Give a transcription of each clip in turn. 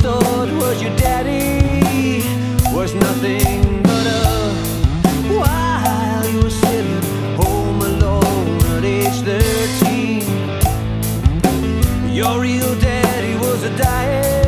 thought was your daddy was nothing but a while you were sitting home alone at age 13. Your real daddy was a dying.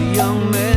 Young man's